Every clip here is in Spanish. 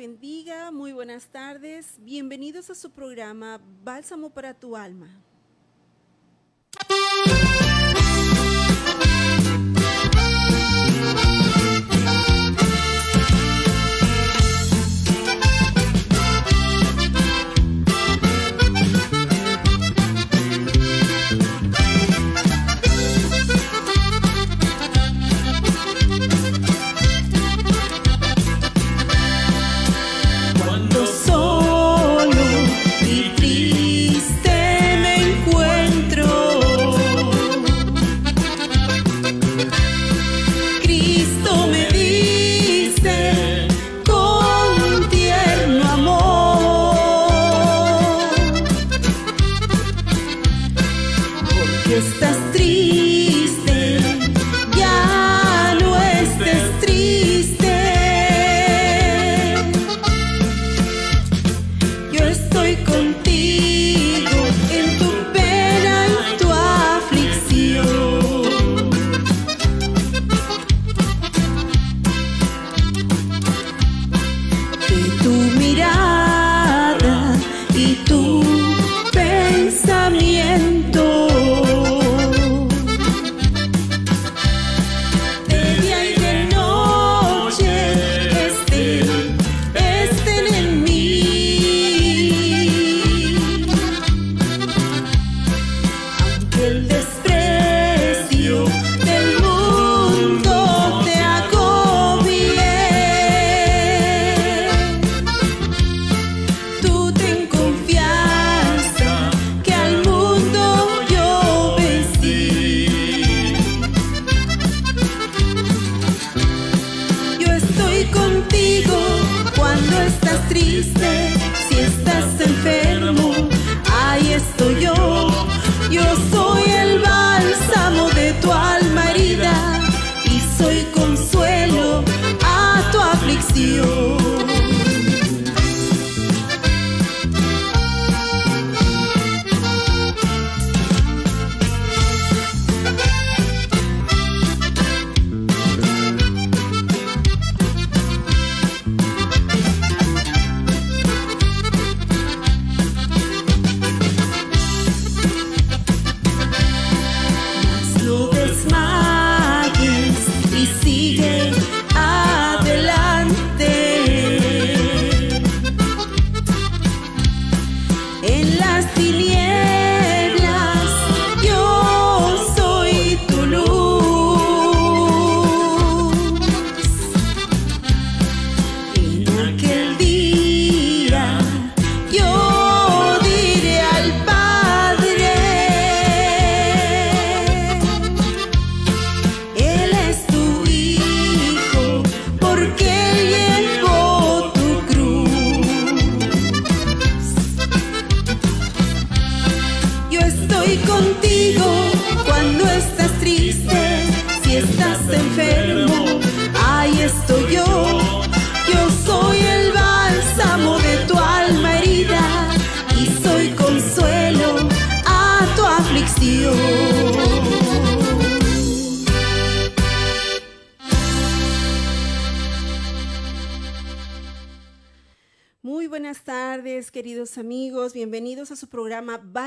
bendiga, muy buenas tardes. Bienvenidos a su programa Bálsamo para tu alma. étoiles.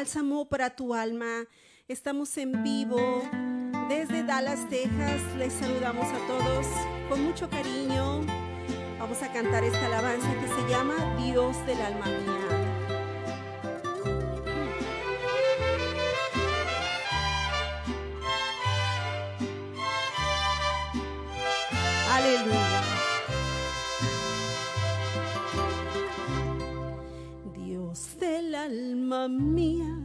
bálsamo para tu alma. Estamos en vivo desde Dallas, Texas. Les saludamos a todos con mucho cariño. Vamos a cantar esta alabanza que se llama Dios del alma mía. Aleluya. alma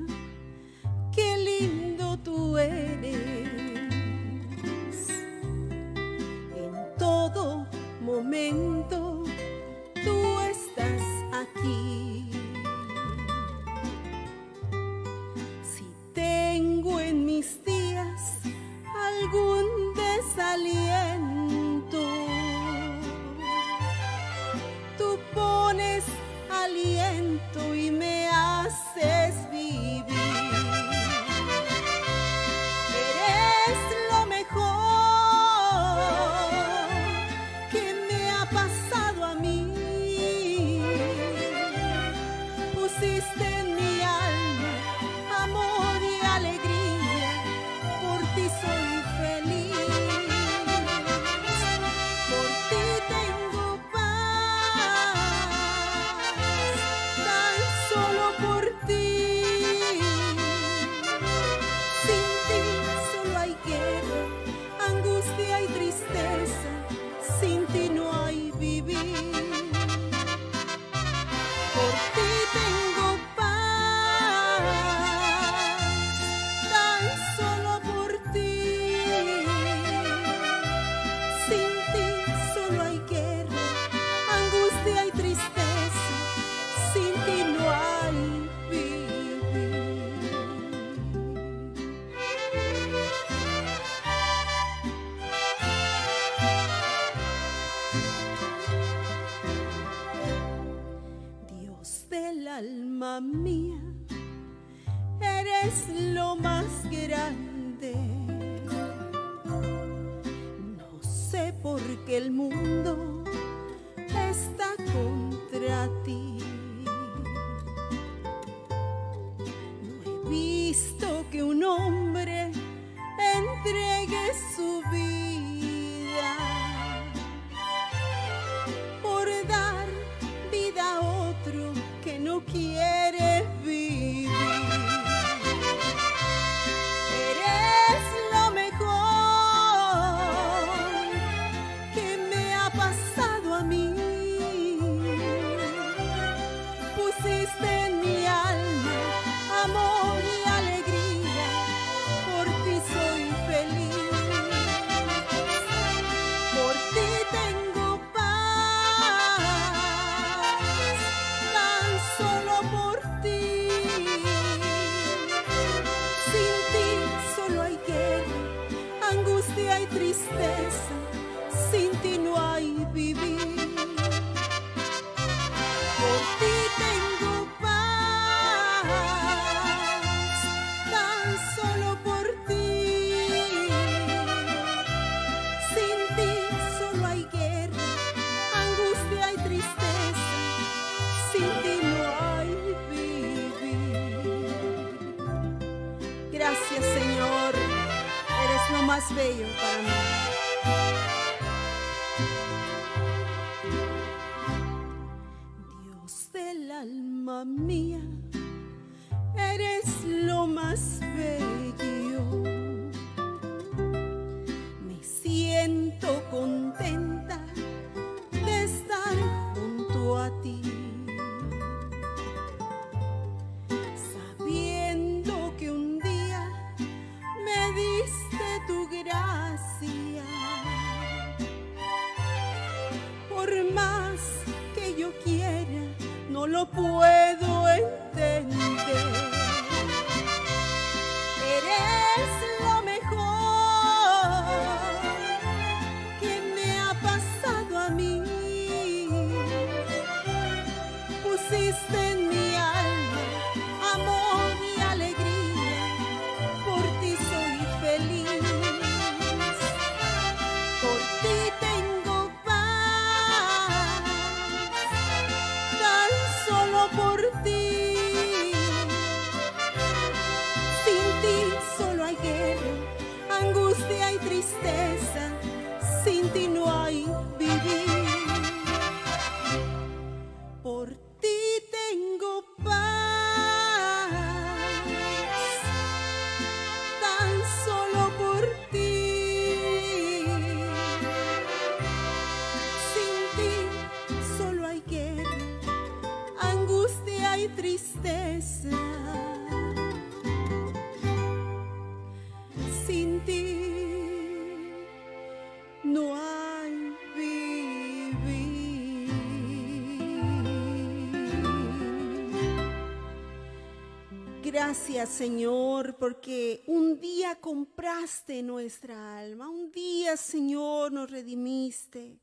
Gracias Señor, porque un día compraste nuestra alma, un día Señor nos redimiste,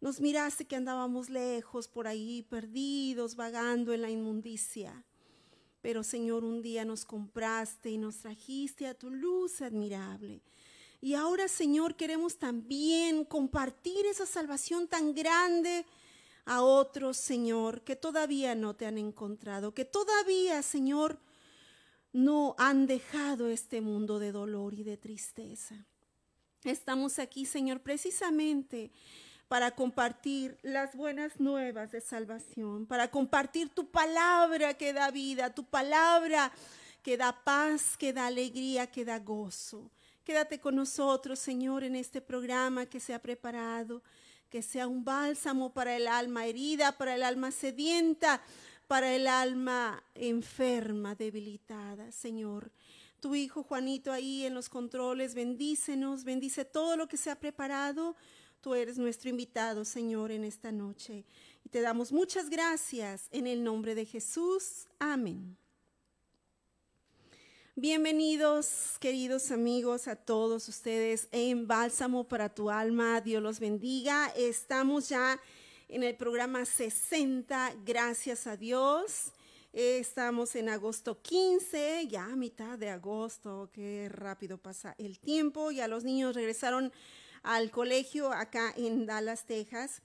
nos miraste que andábamos lejos por ahí, perdidos, vagando en la inmundicia. Pero Señor, un día nos compraste y nos trajiste a tu luz admirable. Y ahora, Señor, queremos también compartir esa salvación tan grande a otros, Señor, que todavía no te han encontrado, que todavía, Señor, no han dejado este mundo de dolor y de tristeza. Estamos aquí, Señor, precisamente para compartir las buenas nuevas de salvación, para compartir tu palabra que da vida, tu palabra que da paz, que da alegría, que da gozo. Quédate con nosotros, Señor, en este programa que se ha preparado, que sea un bálsamo para el alma herida, para el alma sedienta, para el alma enferma, debilitada, Señor. Tu hijo Juanito ahí en los controles, bendícenos, bendice todo lo que se ha preparado. Tú eres nuestro invitado, Señor, en esta noche. Y te damos muchas gracias en el nombre de Jesús. Amén. Bienvenidos, queridos amigos, a todos ustedes en Bálsamo para tu alma. Dios los bendiga. Estamos ya en el programa 60, gracias a Dios. Estamos en agosto 15, ya mitad de agosto, qué rápido pasa el tiempo. Ya los niños regresaron al colegio acá en Dallas, Texas.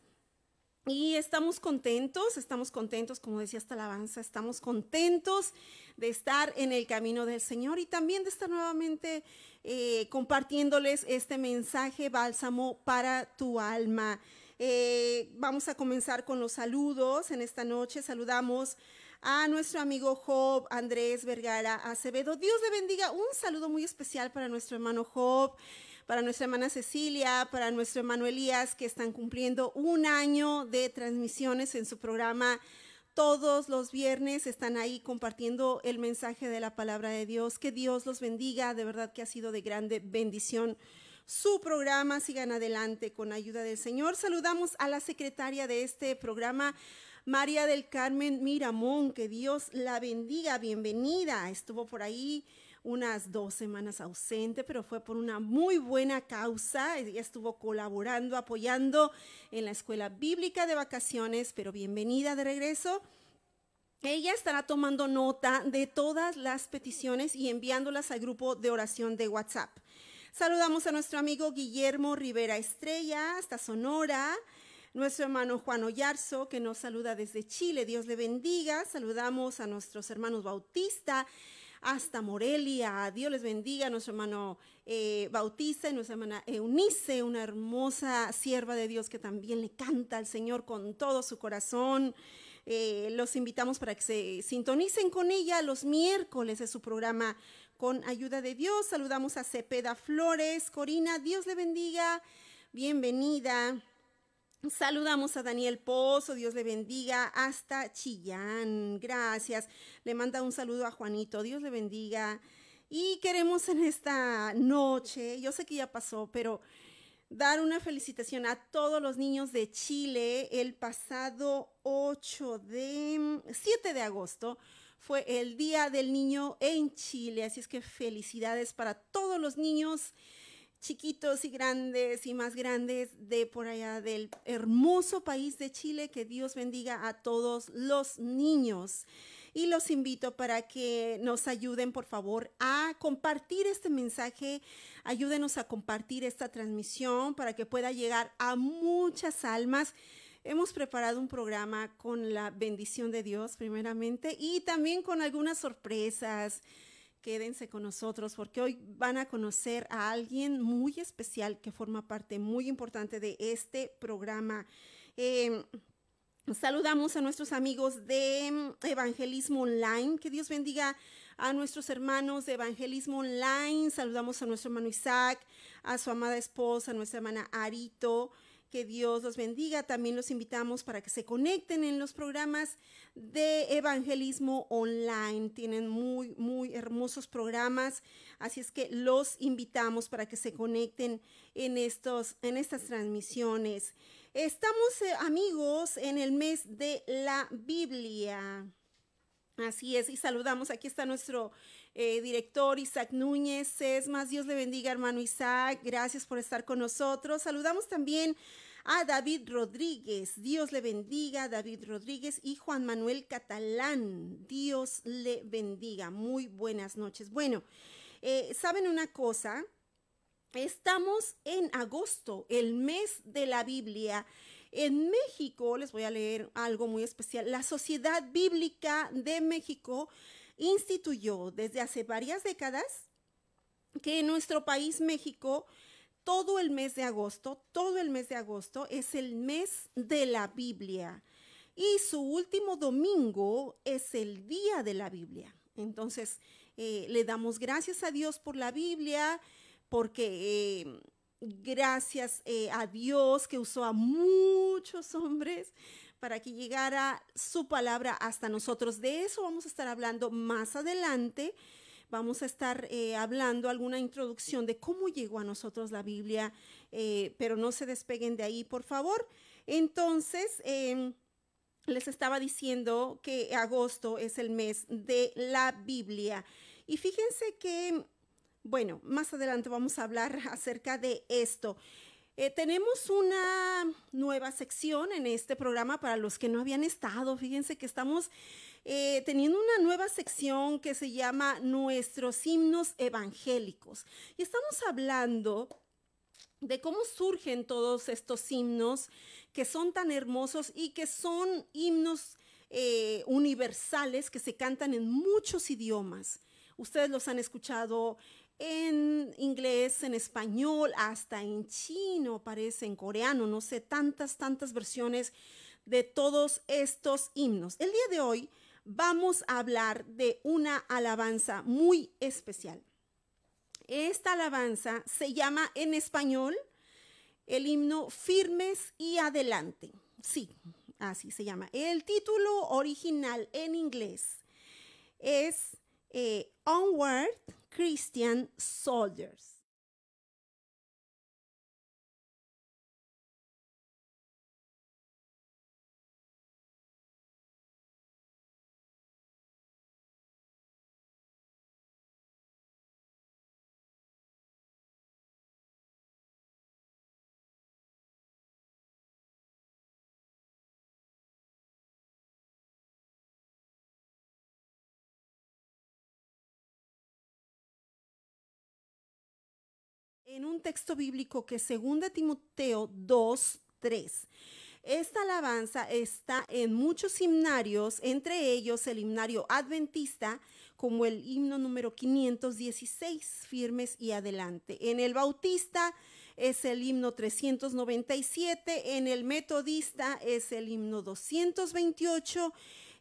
Y estamos contentos, estamos contentos, como decía esta alabanza, estamos contentos de estar en el camino del Señor y también de estar nuevamente eh, compartiéndoles este mensaje bálsamo para tu alma. Eh, vamos a comenzar con los saludos en esta noche. Saludamos a nuestro amigo Job Andrés Vergara Acevedo. Dios le bendiga. Un saludo muy especial para nuestro hermano Job, para nuestra hermana Cecilia, para nuestro hermano Elías, que están cumpliendo un año de transmisiones en su programa. Todos los viernes están ahí compartiendo el mensaje de la palabra de Dios. Que Dios los bendiga. De verdad que ha sido de grande bendición su programa. Sigan adelante con ayuda del Señor. Saludamos a la secretaria de este programa, María del Carmen Miramón, que Dios la bendiga, bienvenida. Estuvo por ahí unas dos semanas ausente, pero fue por una muy buena causa. Ella estuvo colaborando, apoyando en la escuela bíblica de vacaciones, pero bienvenida de regreso. Ella estará tomando nota de todas las peticiones y enviándolas al grupo de oración de WhatsApp. Saludamos a nuestro amigo Guillermo Rivera Estrella, hasta Sonora nuestro hermano Juan Oyarzo, que nos saluda desde Chile. Dios le bendiga. Saludamos a nuestros hermanos Bautista hasta Morelia. Dios les bendiga. Nuestro hermano eh, Bautista y nuestra hermana Eunice, una hermosa sierva de Dios que también le canta al Señor con todo su corazón. Eh, los invitamos para que se sintonicen con ella los miércoles de su programa con ayuda de Dios. Saludamos a Cepeda Flores. Corina, Dios le bendiga. Bienvenida. Saludamos a Daniel Pozo, Dios le bendiga, hasta Chillán, gracias. Le manda un saludo a Juanito, Dios le bendiga. Y queremos en esta noche, yo sé que ya pasó, pero dar una felicitación a todos los niños de Chile. El pasado 8 de 7 de agosto fue el Día del Niño en Chile, así es que felicidades para todos los niños chiquitos y grandes y más grandes de por allá del hermoso país de Chile. Que Dios bendiga a todos los niños. Y los invito para que nos ayuden, por favor, a compartir este mensaje. Ayúdenos a compartir esta transmisión para que pueda llegar a muchas almas. Hemos preparado un programa con la bendición de Dios, primeramente, y también con algunas sorpresas quédense con nosotros porque hoy van a conocer a alguien muy especial que forma parte muy importante de este programa. Em, saludamos a nuestros amigos de em, Evangelismo Online. Que Dios bendiga a nuestros hermanos de Evangelismo Online. Saludamos a nuestro hermano Isaac, a su amada esposa, a nuestra hermana Arito. Que Dios los bendiga. También los invitamos para que se conecten en los programas de evangelismo online. Tienen muy, muy hermosos programas. Así es que los invitamos para que se conecten en, estos, en estas transmisiones. Estamos, eh, amigos, en el mes de la Biblia. Así es, y saludamos. Aquí está nuestro eh, director Isaac Núñez. Es más, Dios le bendiga, hermano Isaac. Gracias por estar con nosotros. Saludamos también a David Rodríguez. Dios le bendiga, David Rodríguez y Juan Manuel Catalán. Dios le bendiga. Muy buenas noches. Bueno, eh, ¿saben una cosa? Estamos en agosto, el mes de la Biblia. En México, les voy a leer algo muy especial. La Sociedad Bíblica de México instituyó desde hace varias décadas que en nuestro país México todo el mes de agosto, todo el mes de agosto es el mes de la Biblia y su último domingo es el día de la Biblia. Entonces, eh, le damos gracias a Dios por la Biblia, porque eh, gracias eh, a Dios que usó a muchos hombres para que llegara su palabra hasta nosotros. De eso vamos a estar hablando más adelante vamos a estar eh, hablando alguna introducción de cómo llegó a nosotros la Biblia, eh, pero no se despeguen de ahí, por favor. Entonces, em, les estaba diciendo que agosto es el mes de la Biblia. Y fíjense que, bueno, más adelante vamos a hablar acerca de esto. Eh, tenemos una nueva sección en este programa para los que no habían estado. Fíjense que estamos eh, teniendo una nueva sección que se llama Nuestros himnos evangélicos. Y estamos hablando de cómo surgen todos estos himnos que son tan hermosos y que son himnos eh, universales que se cantan en muchos idiomas. Ustedes los han escuchado en inglés, en español, hasta en chino, parece, en coreano, no sé, tantas, tantas versiones de todos estos himnos. El día de hoy vamos a hablar de una alabanza muy especial. Esta alabanza se llama en español el himno Firmes y Adelante. Sí, así se llama. El título original en inglés es eh, Onward Christian Soldiers. En un texto bíblico que según de Timoteo 2, 3. Esta alabanza está en muchos himnarios, entre ellos el himnario adventista, como el himno número 516, firmes y adelante. En el bautista es el himno 397, en el metodista es el himno 228,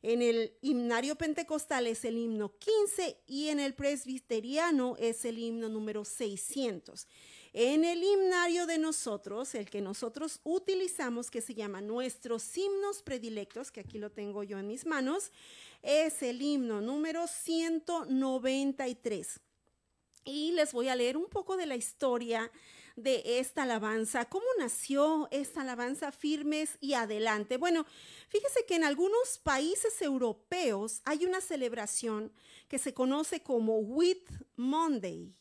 en el himnario pentecostal es el himno 15 y en el presbiteriano es el himno número 600. En el himnario de nosotros, el que nosotros utilizamos, que se llama nuestros himnos predilectos, que aquí lo tengo yo en mis manos, es el himno número 193. Y les voy a leer un poco de la historia de esta alabanza, cómo nació esta alabanza firmes y adelante. Bueno, fíjese que en algunos países europeos hay una celebración que se conoce como Whit Monday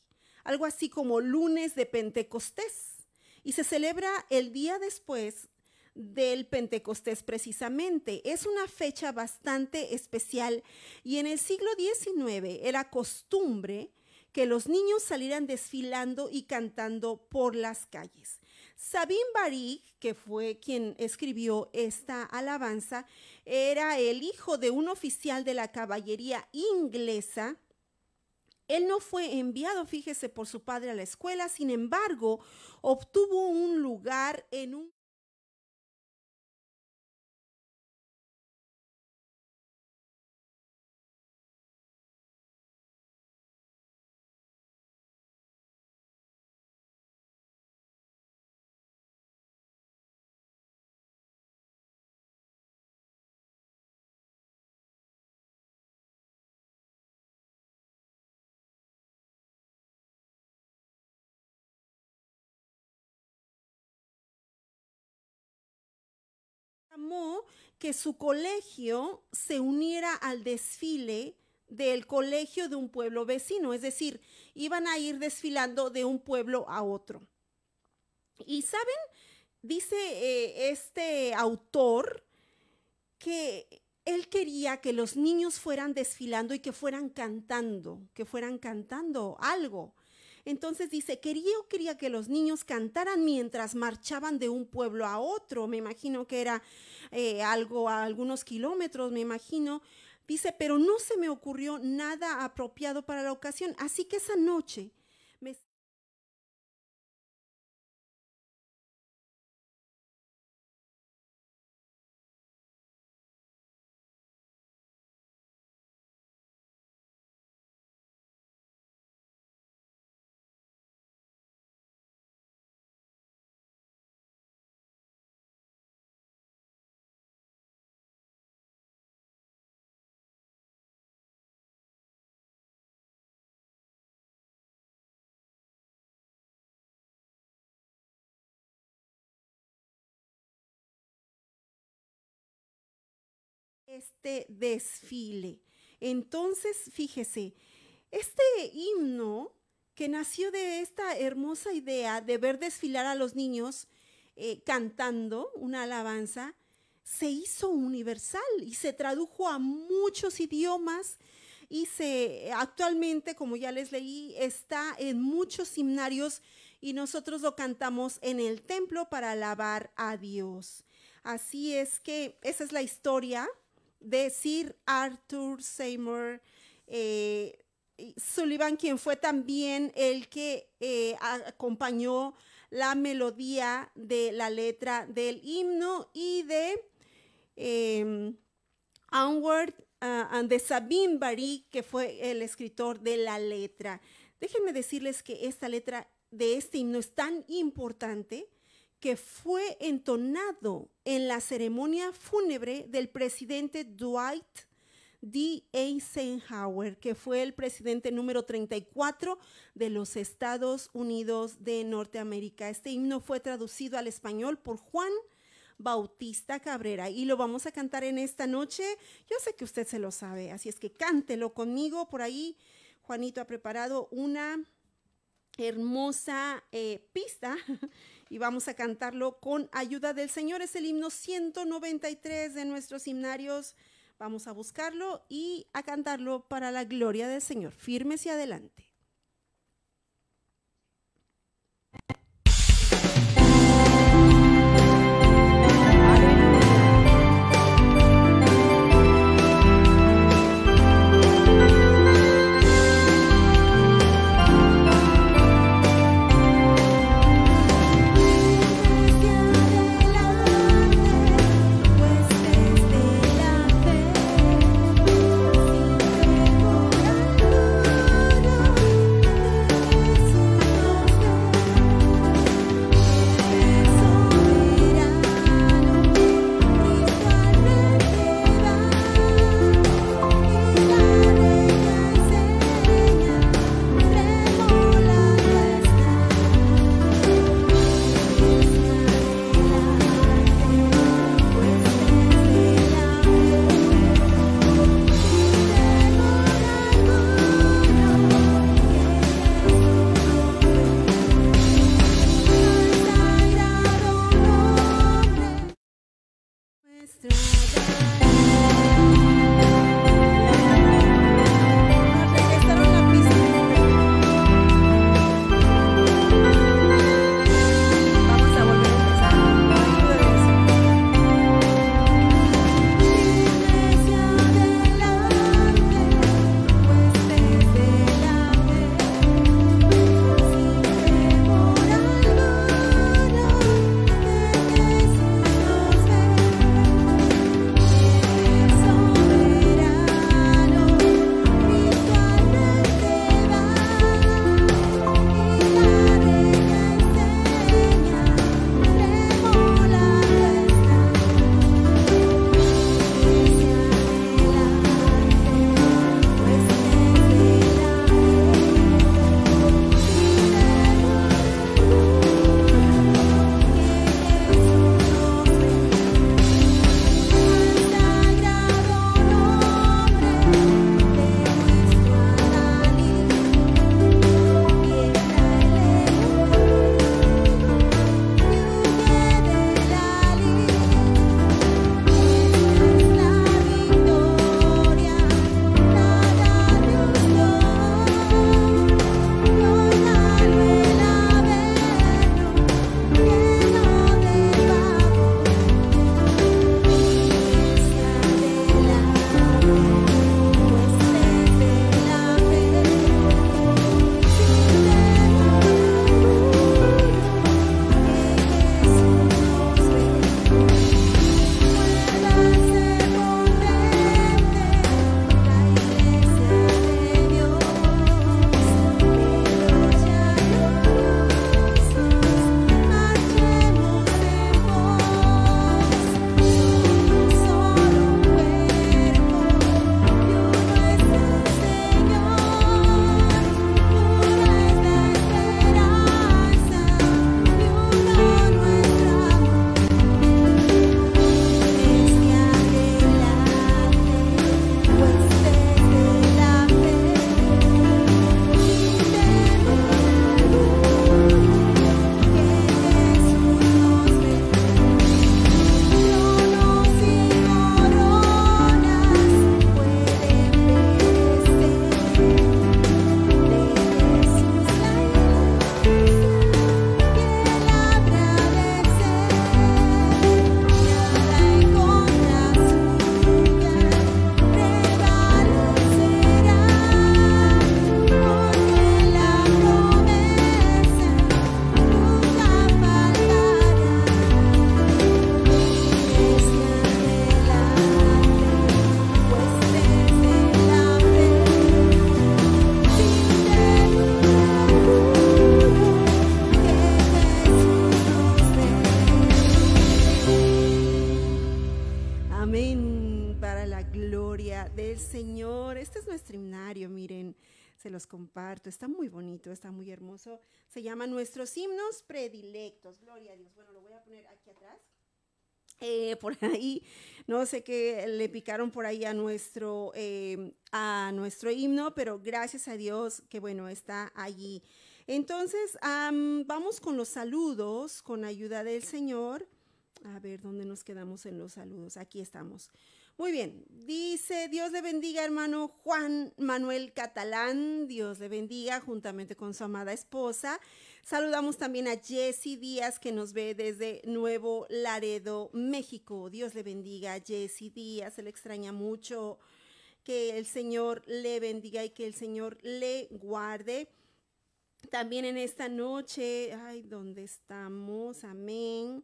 algo así como lunes de Pentecostés, y se celebra el día después del Pentecostés precisamente. Es una fecha bastante especial y en el siglo XIX era costumbre que los niños salieran desfilando y cantando por las calles. Sabine Barig, que fue quien escribió esta alabanza, era el hijo de un oficial de la caballería inglesa él no fue enviado, fíjese, por su padre a la escuela, sin embargo, obtuvo un lugar en un que su colegio se uniera al desfile del colegio de un pueblo vecino, es decir, iban a ir desfilando de un pueblo a otro. Y saben, dice eh, este autor que él quería que los niños fueran desfilando y que fueran cantando, que fueran cantando algo. Entonces dice, quería o quería que los niños cantaran mientras marchaban de un pueblo a otro. Me imagino que era eh, algo a algunos kilómetros, me imagino. Dice, pero no se me ocurrió nada apropiado para la ocasión. Así que esa noche este desfile. Entonces, fíjese, este himno que nació de esta hermosa idea de ver desfilar a los niños eh, cantando una alabanza, se hizo universal y se tradujo a muchos idiomas y se actualmente, como ya les leí, está en muchos himnarios y nosotros lo cantamos en el templo para alabar a Dios. Así es que esa es la historia de Sir Arthur Seymour eh, Sullivan, quien fue también el que eh, acompañó la melodía de la letra del himno y de eh, Onward and de Sabine Barry, que fue el escritor de la letra. Déjenme decirles que esta letra de este himno es tan importante que fue entonado en la ceremonia fúnebre del presidente Dwight D. Eisenhower, que fue el presidente número 34 de los Estados Unidos de Norteamérica. Este himno fue traducido al español por Juan Bautista Cabrera y lo vamos a cantar en esta noche. Yo sé que usted se lo sabe, así es que cántelo conmigo. Por ahí Juanito ha preparado una hermosa eh, pista y vamos a cantarlo con ayuda del Señor. Es el himno 193 de nuestros himnarios. Vamos a buscarlo y a cantarlo para la gloria del Señor. Firmes y adelante. Eh, por ahí, no sé qué le picaron por ahí a nuestro, eh, a nuestro himno, pero gracias a Dios que bueno, está allí. Entonces, vamos con los saludos, con ayuda del Señor. A ver, ¿dónde nos quedamos en los saludos? Aquí estamos. Muy bien, dice Dios le bendiga hermano Juan Manuel Catalán, Dios le bendiga juntamente con su amada esposa. Saludamos también a Jesse Díaz que nos ve desde Nuevo Laredo, México. Dios le bendiga a Jesse Díaz, se le extraña mucho. Que el Señor le bendiga y que el Señor le guarde. También en esta noche, ay, ¿dónde estamos? Amén.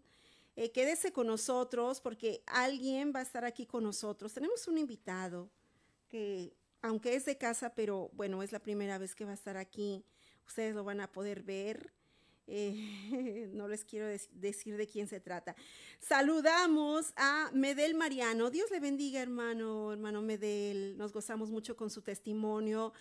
Eh, quédese con nosotros porque alguien va a estar aquí con nosotros. Tenemos un invitado que, aunque es de casa, pero bueno, es la primera vez que va a estar aquí. Ustedes lo van a poder ver. Eh, no les quiero decir de quién se trata. Saludamos a Medel Mariano. Dios le bendiga, hermano, hermano Medel. Nos gozamos mucho con su testimonio.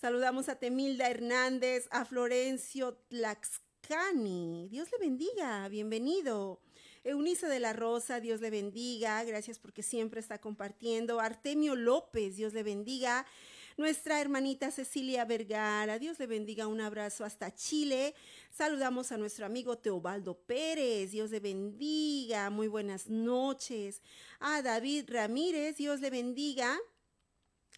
Saludamos a Temilda Hernández, a Florencio Tlaxcani. Dios le bendiga, bienvenido. Eunice de la Rosa, Dios le bendiga, gracias porque siempre está compartiendo. Artemio López, Dios le bendiga. Nuestra hermanita Cecilia Vergara, Dios le bendiga, un abrazo hasta Chile. Saludamos a nuestro amigo Teobaldo Pérez, Dios le bendiga, muy buenas noches. A David Ramírez, Dios le bendiga.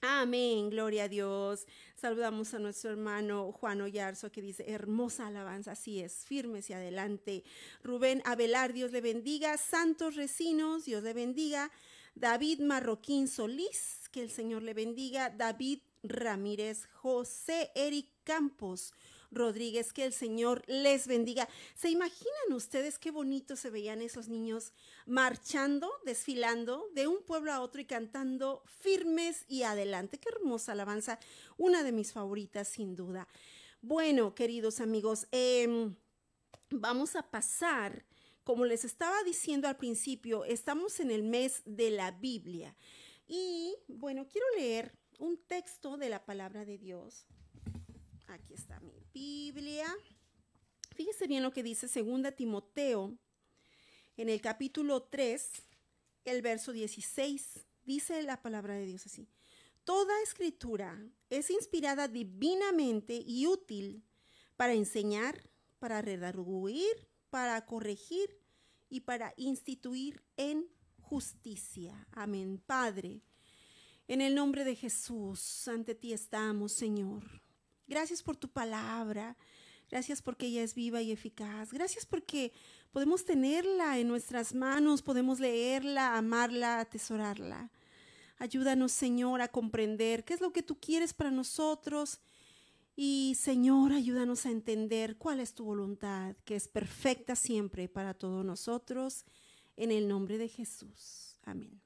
Amén, gloria a Dios. Saludamos a nuestro hermano Juan Ollarzo que dice, hermosa alabanza, así es, firmes y adelante. Rubén Abelar, Dios le bendiga. Santos Recinos, Dios le bendiga. David Marroquín Solís, que el Señor le bendiga. David Ramírez, José Eric Campos, Rodríguez, que el Señor les bendiga. ¿Se imaginan ustedes qué bonito se veían esos niños marchando, desfilando de un pueblo a otro y cantando firmes y adelante? Qué hermosa alabanza, una de mis favoritas sin duda. Bueno, queridos amigos, em, vamos a pasar, como les estaba diciendo al principio, estamos en el mes de la Biblia. Y bueno, quiero leer un texto de la palabra de Dios Aquí está mi Biblia. Fíjese bien lo que dice 2 Timoteo en el capítulo 3, el verso 16. Dice la palabra de Dios así. Toda escritura es inspirada divinamente y útil para enseñar, para redarguir, para corregir y para instituir en justicia. Amén, Padre. En el nombre de Jesús, ante ti estamos, Señor. Gracias por tu palabra. Gracias porque ella es viva y eficaz. Gracias porque podemos tenerla en nuestras manos, podemos leerla, amarla, atesorarla. Ayúdanos, Señor, a comprender qué es lo que tú quieres para nosotros. Y, Señor, ayúdanos a entender cuál es tu voluntad, que es perfecta siempre para todos nosotros. En el nombre de Jesús. Amén.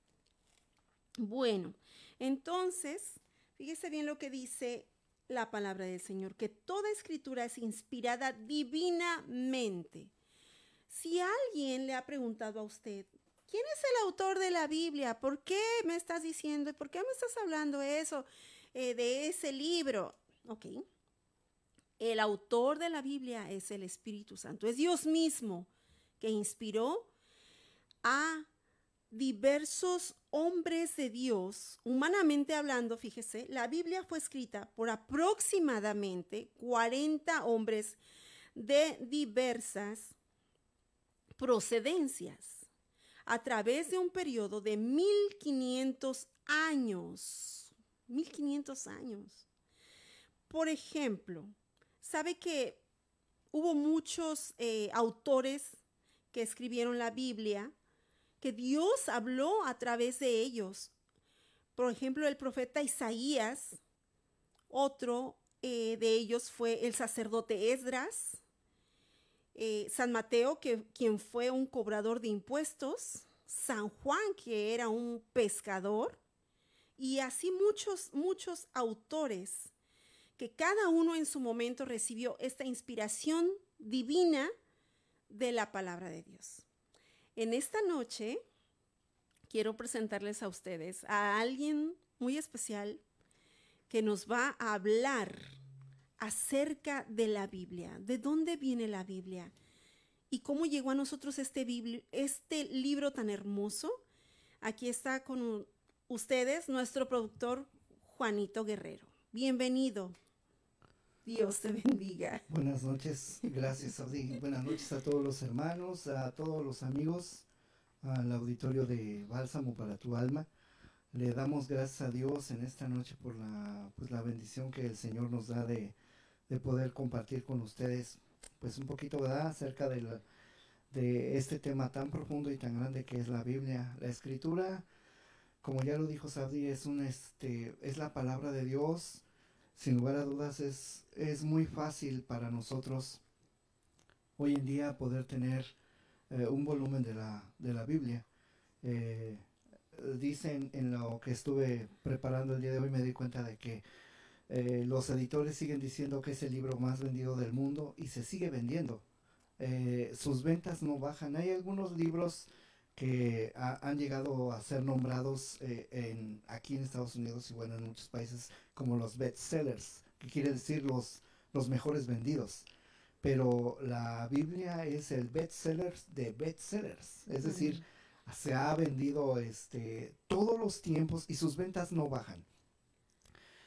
Bueno, entonces, fíjese bien lo que dice la palabra del Señor, que toda escritura es inspirada divinamente. Si alguien le ha preguntado a usted, ¿quién es el autor de la Biblia? ¿Por qué me estás diciendo? ¿Por qué me estás hablando eso eh, de ese libro? Ok. El autor de la Biblia es el Espíritu Santo, es Dios mismo que inspiró a diversos hombres de Dios, humanamente hablando, fíjese, la Biblia fue escrita por aproximadamente 40 hombres de diversas procedencias a través de un periodo de 1500 años. 1500 años. Por ejemplo, sabe que hubo muchos eh, autores que escribieron la Biblia que Dios habló a través de ellos. Por ejemplo, el profeta Isaías, otro eh, de ellos fue el sacerdote Esdras, eh, San Mateo, que, quien fue un cobrador de impuestos, San Juan, que era un pescador, y así muchos, muchos autores, que cada uno en su momento recibió esta inspiración divina de la palabra de Dios. En esta noche quiero presentarles a ustedes a alguien muy especial que nos va a hablar acerca de la Biblia, de dónde viene la Biblia y cómo llegó a nosotros este, este libro tan hermoso. Aquí está con ustedes nuestro productor Juanito Guerrero. Bienvenido. Dios te bendiga. Buenas noches, gracias Audi. Buenas noches a todos los hermanos, a todos los amigos, al auditorio de Bálsamo para tu alma. Le damos gracias a Dios en esta noche por la, pues, la bendición que el Señor nos da de, de poder compartir con ustedes, pues un poquito, acerca de, de este tema tan profundo y tan grande que es la Biblia. La escritura, como ya lo dijo Sabdi, es, un, este, es la palabra de Dios. Sin lugar a dudas, es, es muy fácil para nosotros hoy en día poder tener eh, un volumen de la, de la Biblia. Eh, dicen en lo que estuve preparando el día de hoy, me di cuenta de que eh, los editores siguen diciendo que es el libro más vendido del mundo y se sigue vendiendo. Sus ventas no bajan. Hay algunos libros que han llegado a ser nombrados eh, en, aquí en Estados Unidos y bueno, en muchos países como los bestsellers, que quiere decir los, los mejores vendidos. Pero la Biblia es el bestseller de bestsellers, es decir, se ha vendido este, todos los tiempos y sus ventas no bajan.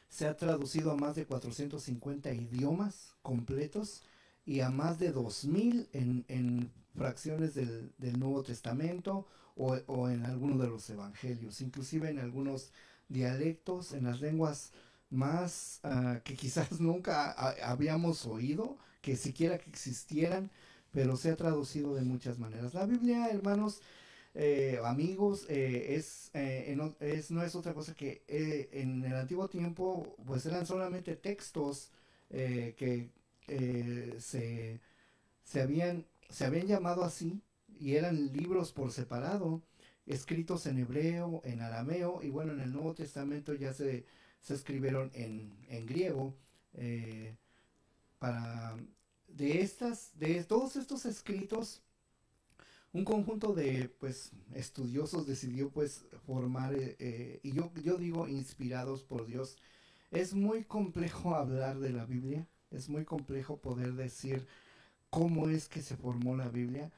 Se ha traducido a más de 450 idiomas completos y a más de 2000 en, en fracciones del, Nuevo Testamento o, en alguno de los evangelios, inclusive en algunos dialectos, en las lenguas más ah, que quizás nunca habíamos oído, que siquiera que existieran, pero se ha traducido de muchas maneras. La Biblia, hermanos, eh, amigos, eh, es, eh, es, no es otra cosa que en el antiguo tiempo, pues eran solamente textos que se, se, habían, se habían llamado así y eran libros por separado, escritos en hebreo, en arameo, y bueno, en el Nuevo Testamento ya se, se escribieron en, en griego. para de estas, de todos estos escritos, un conjunto de pues estudiosos decidió pues formar eh, eh, y yo yo digo inspirados por Dios es muy complejo hablar de la Biblia es muy complejo poder decir cómo es que se formó la Biblia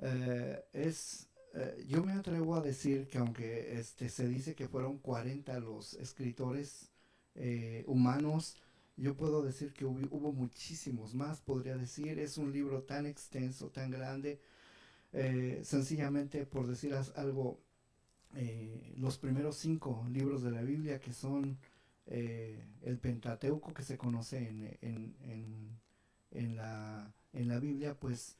eh, es yo me atrevo a decir que aunque este se dice que fueron 40 los escritores humanos yo puedo decir que hubo, muchísimos más podría decir es un libro tan extenso tan grande eh, sencillamente por decir algo, eh, los primeros cinco libros de la Biblia que son eh, el Pentateuco que se conoce en, en, la, en la Biblia, pues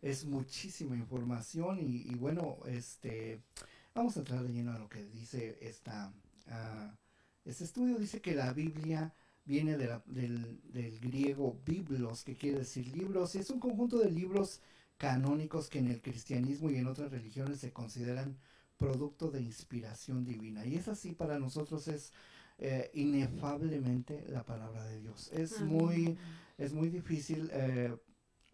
es muchísima información y, bueno, este, vamos a entrar de lleno a lo que dice esta, uh, este estudio, dice que la Biblia viene de del, del griego biblos, que quiere decir libros, y es un conjunto de libros canónicos que en el cristianismo y en otras religiones se consideran producto de inspiración divina. Y es así para nosotros es eh, inefablemente la palabra de Dios. Es muy, es muy difícil eh,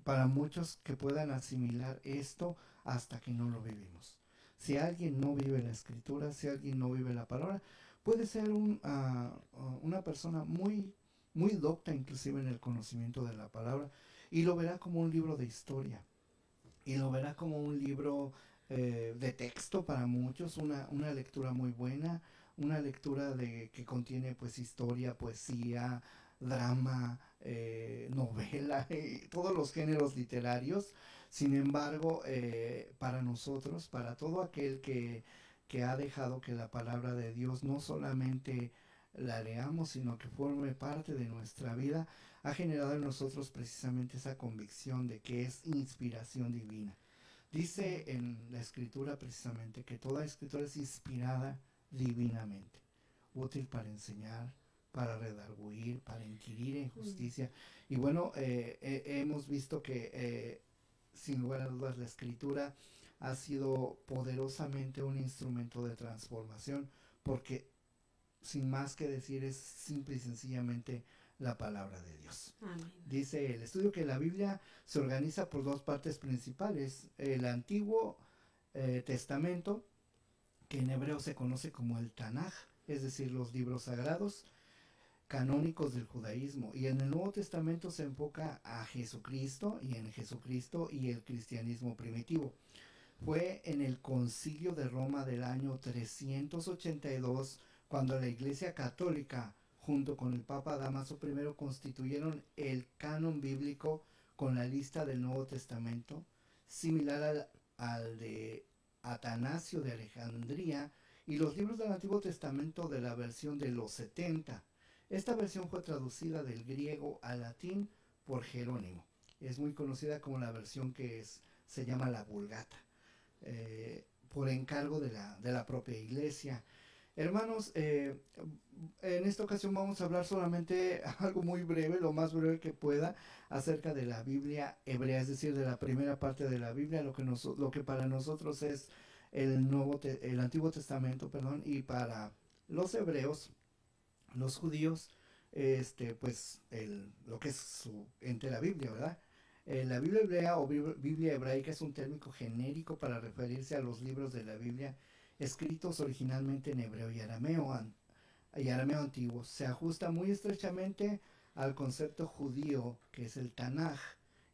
para muchos que puedan asimilar esto hasta que no lo vivimos. Si alguien no vive la escritura, si alguien no vive la palabra, puede ser ah, ah, una persona muy, muy docta inclusive en el conocimiento de la palabra y lo verá como un libro de historia y lo verá como un libro eh, de texto para muchos, una, una lectura muy buena, una lectura de que contiene pues historia, poesía, drama, eh, novela, y todos los géneros literarios. Sin embargo, eh, para nosotros, para todo aquel que, que ha dejado que la palabra de Dios no solamente la leamos, sino que forme parte de nuestra vida, ha generado en nosotros precisamente esa convicción de que es inspiración divina. Dice en la escritura precisamente que toda escritura es inspirada divinamente, útil para enseñar, para redarguir, para inquirir en justicia. Y bueno, eh, hemos visto que eh, sin lugar a dudas la escritura ha sido poderosamente un instrumento de transformación porque sin más que decir es simple y sencillamente la palabra de Dios. Dice el estudio que la Biblia se organiza por dos partes principales, el Antiguo eh, Testamento que en hebreo se conoce como el Tanaj, es decir, los libros sagrados canónicos del judaísmo. Y en el Nuevo Testamento se enfoca a Jesucristo y en Jesucristo y el cristianismo primitivo. Fue en el concilio de Roma del año 382 cuando la Iglesia Católica junto con el Papa Damaso I constituyeron el canon bíblico con la lista del Nuevo Testamento, similar al, al de Atanasio de Alejandría y los libros del Antiguo Testamento de la versión de los 70. Esta versión fue traducida del griego al latín por Jerónimo. Es muy conocida como la versión que es, se llama la Vulgata, eh, por encargo de la, de la propia iglesia. Hermanos, eh, en esta ocasión vamos a hablar solamente algo muy breve, lo más breve que pueda, acerca de la Biblia hebrea, es decir, de la primera parte de la Biblia, lo que, nos, lo que para nosotros es el, Nuevo el Antiguo Testamento, perdón, y para los hebreos, los judíos, este, pues, el, lo que es su, entre la Biblia, ¿verdad? Eh, la Biblia hebrea o Biblia hebraica es un término genérico para referirse a los libros de la Biblia escritos originalmente en hebreo y arameo, y arameo antiguo, se ajusta muy estrechamente al concepto judío que es el Tanaj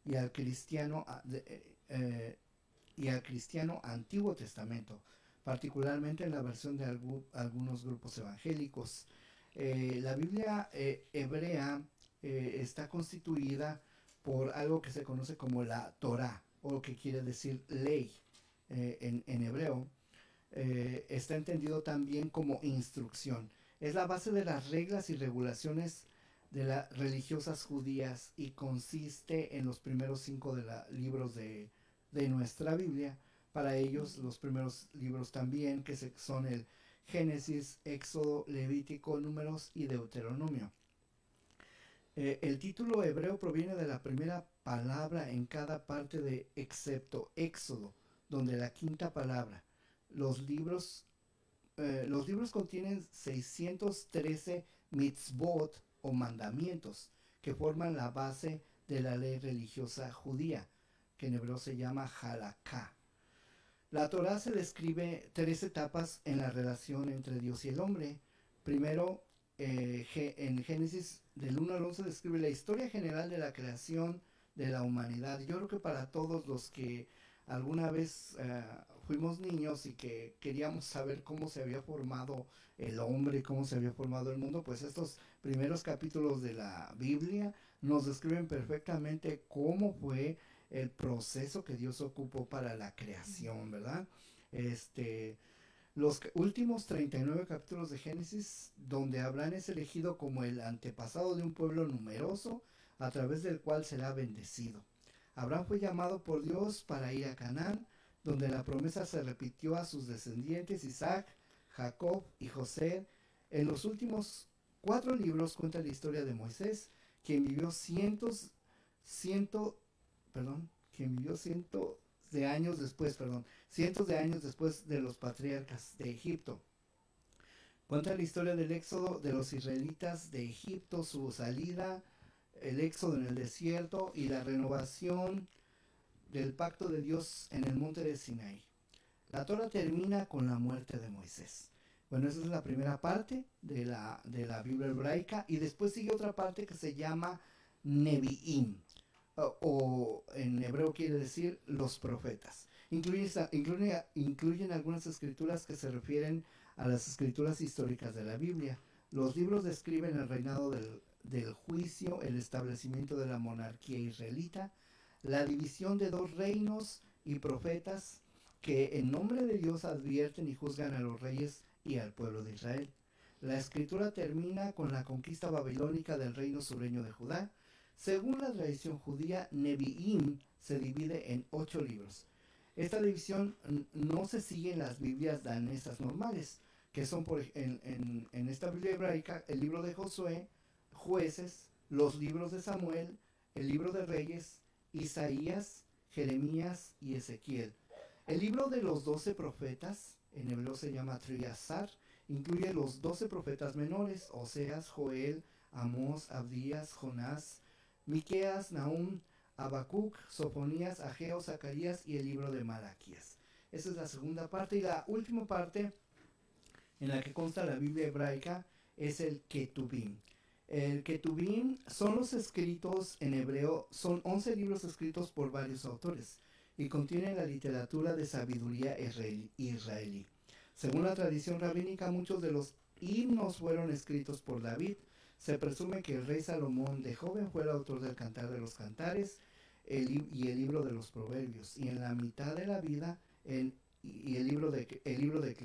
y al cristiano eh, eh, y al cristiano Antiguo Testamento, particularmente en la versión de algunos grupos evangélicos. Eh, la Biblia hebrea está constituida por algo que se conoce como la Torah, o que quiere decir ley en, hebreo, eh, está entendido también como instrucción. Es la base de las reglas y regulaciones de las religiosas judías y consiste en los primeros cinco de la, libros de, nuestra Biblia. Para ellos los primeros libros también, que son el Génesis, Éxodo, Levítico, Números y Deuteronomio. Eh, el título hebreo proviene de la primera palabra en cada parte de excepto Éxodo, donde la quinta palabra los libros, eh, los libros contienen 613 mitzvot o mandamientos que forman la base de la ley religiosa judía, que en hebreo se llama halaká. La Torah se describe tres etapas en la relación entre Dios y el hombre. Primero, eh, en Génesis del 1 al 11 describe la historia general de la creación de la humanidad. Yo creo que para todos los que alguna vez eh, fuimos niños y que queríamos saber cómo se había formado el hombre, cómo se había formado el mundo, pues estos primeros capítulos de la Biblia nos describen perfectamente cómo fue el proceso que Dios ocupó para la creación, ¿verdad? Este, los últimos 39 capítulos de Génesis, donde Abraham es elegido como el antepasado de un pueblo numeroso, a través del cual será bendecido. Abraham fue llamado por Dios para ir a Canaán, donde la promesa se repitió a sus descendientes Isaac, Jacob y José. En los últimos cuatro libros cuenta la historia de Moisés, quien vivió cientos, ciento, perdón, quien vivió cientos de años después, perdón, cientos de años después de los patriarcas de Egipto. Cuenta la historia del éxodo de los israelitas de Egipto, su salida, el éxodo en el desierto y la renovación del pacto de Dios en el monte de Sinaí. La Torah termina con la muerte de Moisés. Bueno, esa es la primera parte de la, de la Biblia hebraica y después sigue otra parte que se llama Nevi'im o, en hebreo quiere decir los profetas. Incluye, incluyen algunas escrituras que se refieren a las escrituras históricas de la Biblia. Los libros describen el reinado del, del juicio, el establecimiento de la monarquía israelita, la división de dos reinos y profetas que en nombre de Dios advierten y juzgan a los reyes y al pueblo de Israel. La escritura termina con la conquista babilónica del reino sureño de Judá. Según la tradición judía, Nevi'im se divide en ocho libros. Esta división no se sigue en las Biblias danesas normales, que son por, en, en esta Biblia hebraica el libro de Josué, jueces, los libros de Samuel, el libro de Reyes, Isaías, Jeremías y Ezequiel. El libro de los doce profetas, en hebreo se llama Triazar, incluye los doce profetas menores, Oseas, Joel, Amós, Abdías, Jonás, Miqueas, Nahum, Habacuc, Sofonías, Ageo, Zacarías y el libro de Malaquías. Esa es la segunda parte y la última parte en la que consta la Biblia hebraica es el Ketubim. El Ketubim son los escritos en hebreo, son 11 libros escritos por varios autores y contienen la literatura de sabiduría israelí. Según la tradición rabínica, muchos de los himnos fueron escritos por David. Se presume que el rey Salomón de joven fue el autor del Cantar de los Cantares y el libro de los Proverbios. Y en la mitad de la vida, y el libro de, el libro de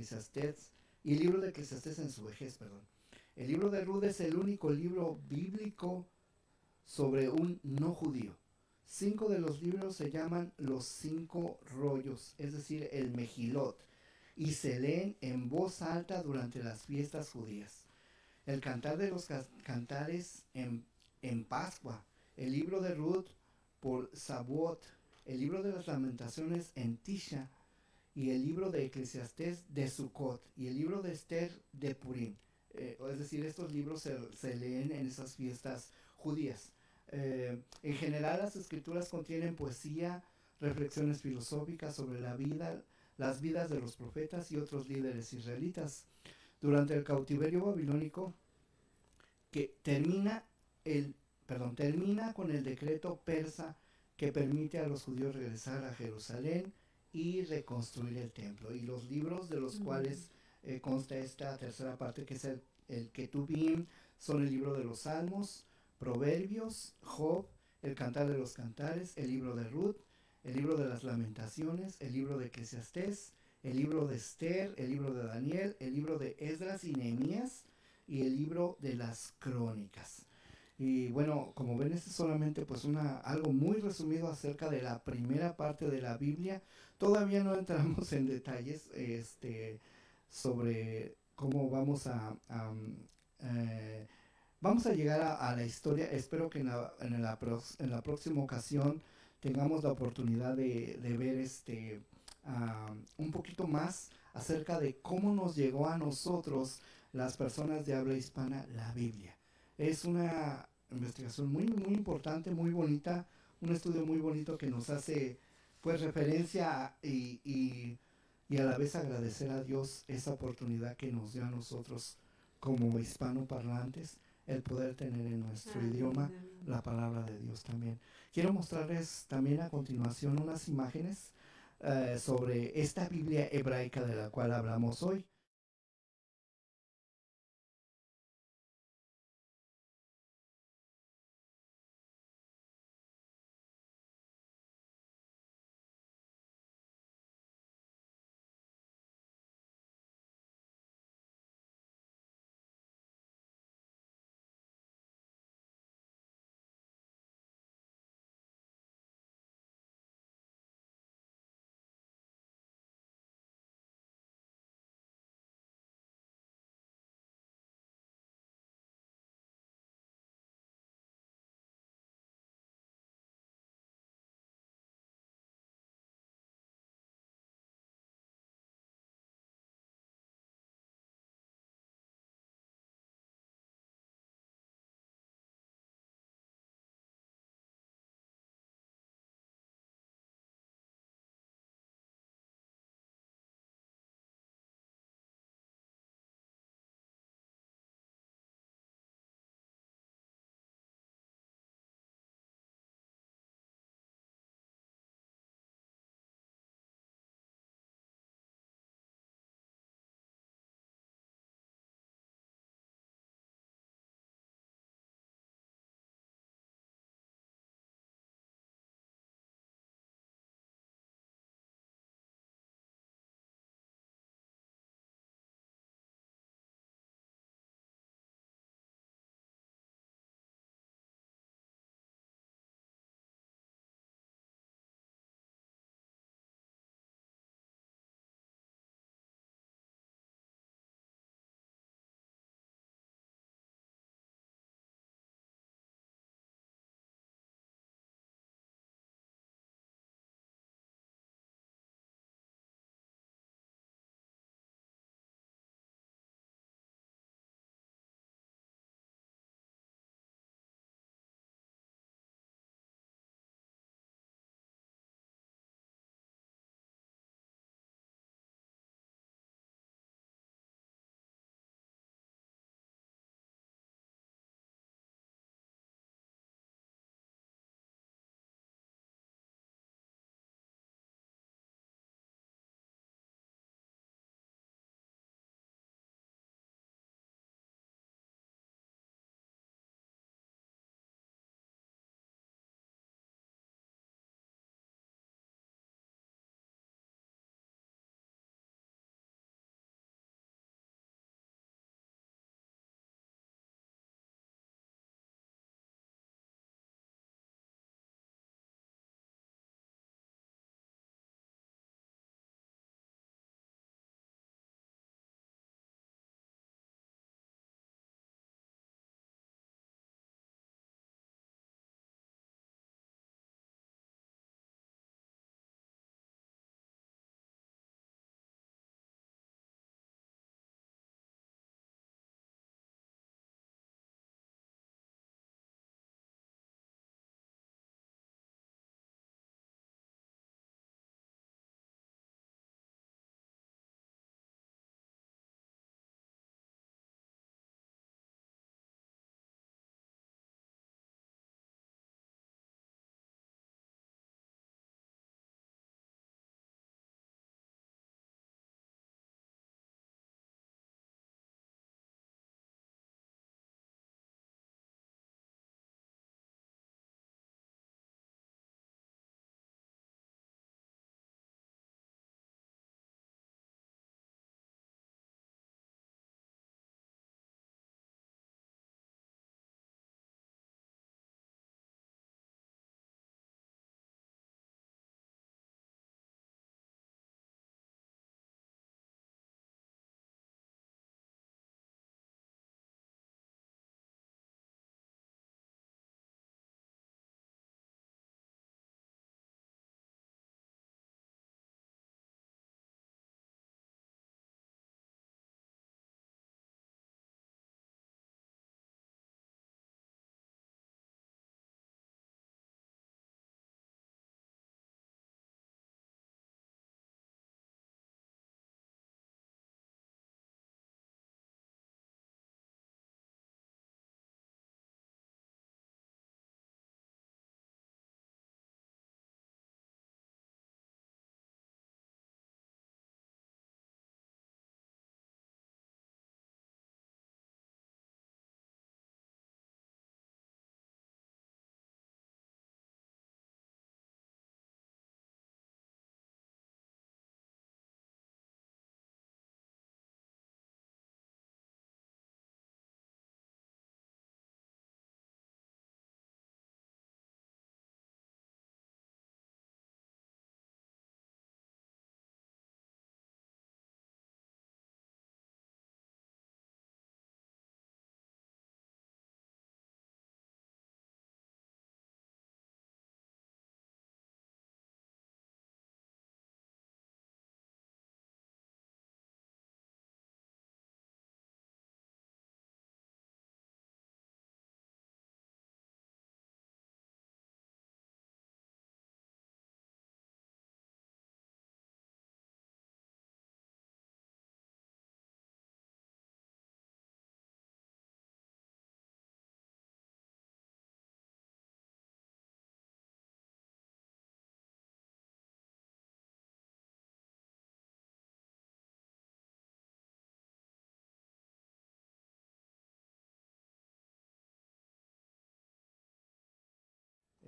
y el libro de en su vejez, perdón. El libro de Ruth es el único libro bíblico sobre un no judío. Cinco de los libros se llaman los cinco rollos, es decir, el Mejilot, y se leen en voz alta durante las fiestas judías. El cantar de los cantares en, en Pascua, el libro de Ruth por Sabuot, el libro de las lamentaciones en Tisha, y el libro de Eclesiastés de Sukkot, y el libro de Esther de Purim. Eh, es decir, estos libros se, leen en esas fiestas judías. Eh, en general las escrituras contienen poesía, reflexiones filosóficas sobre la vida, las vidas de los profetas y otros líderes israelitas. Durante el cautiverio babilónico, que termina el, perdón, termina con el decreto persa que permite a los judíos regresar a Jerusalén y reconstruir el templo. Y los libros de los cuales eh, consta esta tercera parte, que es el, el Ketubim, son el libro de los Salmos, Proverbios, Job, el Cantar de los Cantares, el libro de Ruth, el libro de las Lamentaciones, el libro de Eclesiastés, el libro de Esther, el libro de Daniel, el libro de Esdras y Nehemías y el libro de las Crónicas. Y bueno, como ven, este es solamente pues una, algo muy resumido acerca de la primera parte de la Biblia. Todavía no entramos en detalles, este, sobre cómo vamos a, eh, vamos a llegar a, la historia. Espero que en la, en la, en la próxima ocasión tengamos la oportunidad de, ver este un poquito más acerca de cómo nos llegó a nosotros las personas de habla hispana la Biblia. Es una investigación muy muy importante, muy bonita, un estudio muy bonito que nos hace pues referencia y y a la vez agradecer a Dios esa oportunidad que nos dio a nosotros como hispanoparlantes el poder tener en nuestro idioma la palabra de Dios también. Quiero mostrarles también a continuación unas imágenes eh, sobre esta Biblia hebraica de la cual hablamos hoy.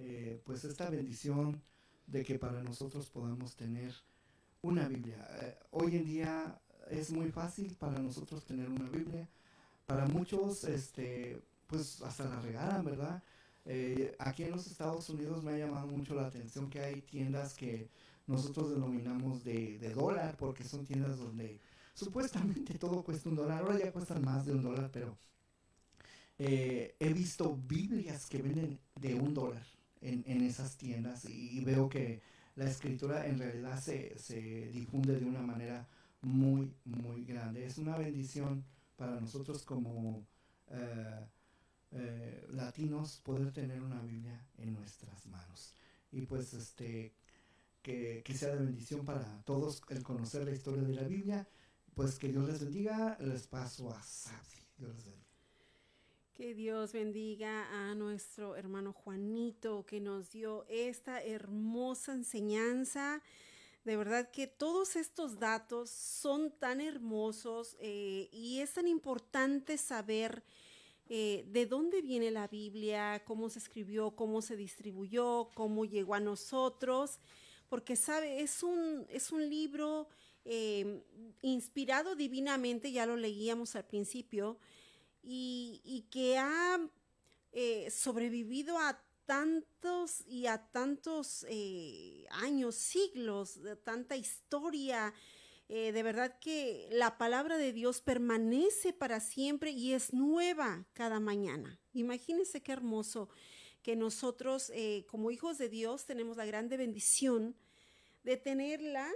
Eh, pues esta bendición de que para nosotros podamos tener una Biblia. Eh, hoy en día es muy fácil para nosotros tener una Biblia. Para muchos, este, pues hasta la regalan, ¿verdad? Eh, aquí en los Estados Unidos me ha llamado mucho la atención que hay tiendas que nosotros denominamos de, de dólar, porque son tiendas donde supuestamente todo cuesta un dólar. Ahora ya cuestan más de un dólar, pero he visto Biblias que venden de un dólar en, en esas tiendas y, veo que la escritura en realidad se, se, difunde de una manera muy, muy grande. Es una bendición para nosotros como eh, eh, latinos poder tener una Biblia en nuestras manos. Y pues este, que, que sea de bendición para todos el conocer la historia de la Biblia. Pues que Dios les bendiga. Les paso a Sabi. Dios les bendiga. Que Dios bendiga a nuestro hermano Juanito que nos dio esta hermosa enseñanza. De verdad que todos estos datos son tan hermosos eh, y es tan importante saber eh, de dónde viene la Biblia, cómo se escribió, cómo se distribuyó, cómo llegó a nosotros, porque sabe, es un, es un libro eh, inspirado divinamente, ya lo leíamos al principio, y, que ha eh, sobrevivido a tantos y a tantos eh, años, siglos, de tanta historia. Eh, de verdad que la palabra de Dios permanece para siempre y es nueva cada mañana. Imagínense qué hermoso que nosotros como hijos de Dios tenemos la grande bendición de tenerla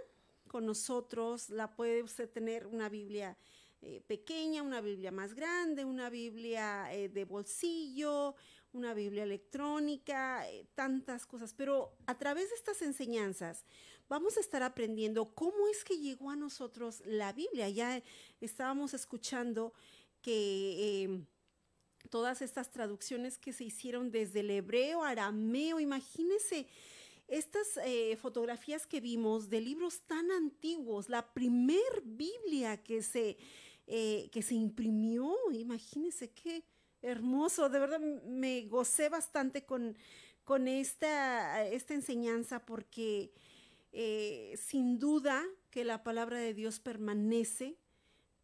con nosotros. La puede usted tener una Biblia eh, pequeña, una Biblia más grande, una Biblia eh, de bolsillo, una Biblia electrónica, eh, tantas cosas. Pero a través de estas enseñanzas vamos a estar aprendiendo cómo es que llegó a nosotros la Biblia. Ya estábamos escuchando que todas estas traducciones que se hicieron desde el hebreo, arameo, imagínense estas fotografías que vimos de libros tan antiguos, la primer Biblia que se eh, que se imprimió. Imagínense qué hermoso. De verdad me gocé bastante con, con esta, esta enseñanza porque eh, sin duda que la palabra de Dios permanece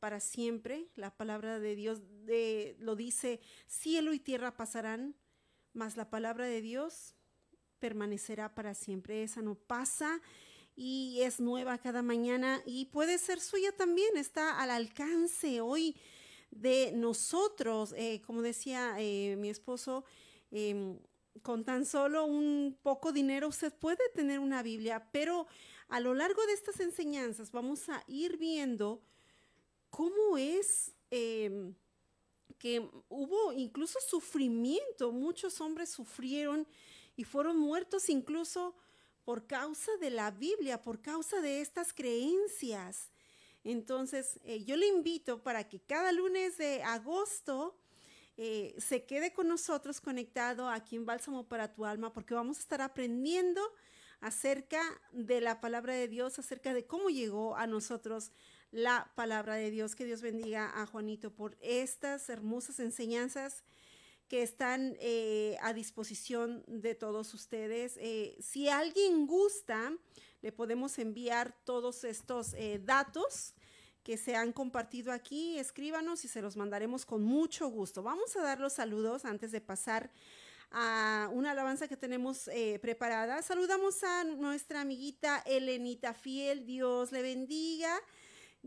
para siempre. La palabra de Dios de, lo dice, cielo y tierra pasarán, mas la palabra de Dios permanecerá para siempre. Esa no pasa y es nueva cada mañana y puede ser suya también, está al alcance hoy de nosotros. Eh, como decía eh, mi esposo, em, con tan solo un poco dinero usted puede tener una Biblia, pero a lo largo de estas enseñanzas vamos a ir viendo cómo es em, que hubo incluso sufrimiento, muchos hombres sufrieron y fueron muertos incluso por causa de la Biblia, por causa de estas creencias. Entonces, eh, yo le invito para que cada lunes de agosto eh, se quede con nosotros conectado aquí en Bálsamo para tu alma, porque vamos a estar aprendiendo acerca de la palabra de Dios, acerca de cómo llegó a nosotros la palabra de Dios. Que Dios bendiga a Juanito por estas hermosas enseñanzas que están eh, a disposición de todos ustedes. Eh, si alguien gusta, le podemos enviar todos estos eh, datos que se han compartido aquí. Escríbanos y se los mandaremos con mucho gusto. Vamos a dar los saludos antes de pasar a una alabanza que tenemos preparada. Saludamos a nuestra amiguita Elenita Fiel. Dios le bendiga.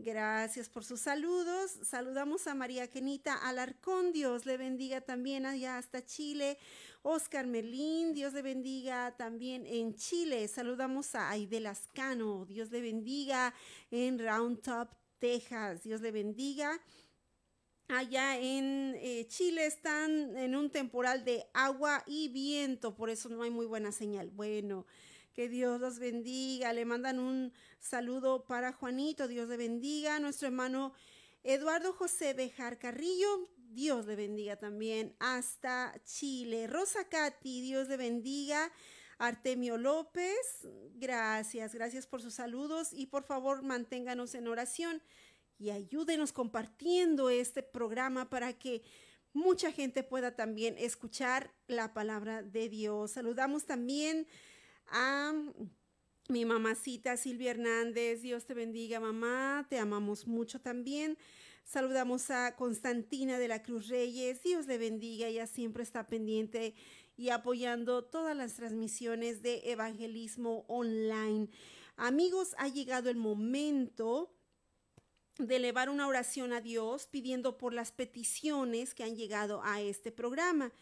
Gracias por sus saludos. Saludamos a María Kenita Alarcón. Dios le bendiga también allá hasta Chile. Oscar Merlín, Dios le bendiga también en Chile. Saludamos a Aide Lascano. Dios le bendiga en Round Top, Texas. Dios le bendiga. Allá en eh, Chile están en un temporal de agua y viento, por eso no hay muy buena señal. Bueno, que Dios los bendiga. Le mandan un saludo para Juanito. Dios le bendiga. Nuestro hermano Eduardo José Bejar Carrillo. Dios le bendiga también hasta Chile. Rosa Cati, Dios le bendiga. Artemio López, gracias, gracias por sus saludos y por favor manténganos en oración y ayúdenos compartiendo este programa para que mucha gente pueda también escuchar la palabra de Dios. Saludamos también a mi mamacita Silvia Hernández. Dios te bendiga, mamá. Te amamos mucho también. Saludamos a Constantina de la Cruz Reyes. Dios le bendiga. Ella siempre está pendiente y apoyando todas las transmisiones de evangelismo online. Amigos, ha llegado el momento de elevar una oración a Dios pidiendo por las peticiones que han llegado a este programa.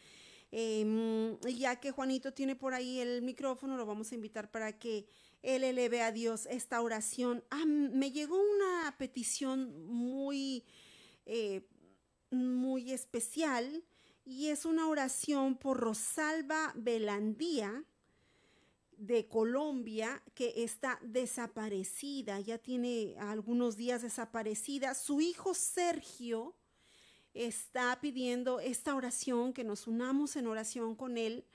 Em, ya que Juanito tiene por ahí el micrófono, lo vamos a invitar para que él eleve a Dios esta oración. Ah, me llegó una petición muy, eh, muy especial y es una oración por Rosalba Belandía de Colombia que está desaparecida, ya tiene algunos días desaparecida. Su hijo Sergio está pidiendo esta oración, que nos unamos en oración con él,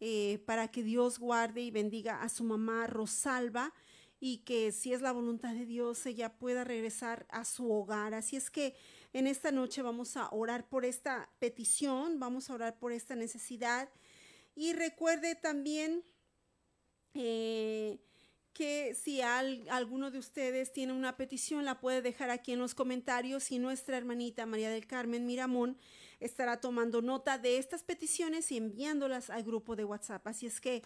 eh, para que Dios guarde y bendiga a su mamá Rosalba y que si es la voluntad de Dios ella pueda regresar a su hogar. Así es que en esta noche vamos a orar por esta petición, vamos a orar por esta necesidad y recuerde también eh, que si alguno de ustedes tiene una petición, la puede dejar aquí en los comentarios y nuestra hermanita María del Carmen Miramón estará tomando nota de estas peticiones y enviándolas al grupo de WhatsApp. Así es que,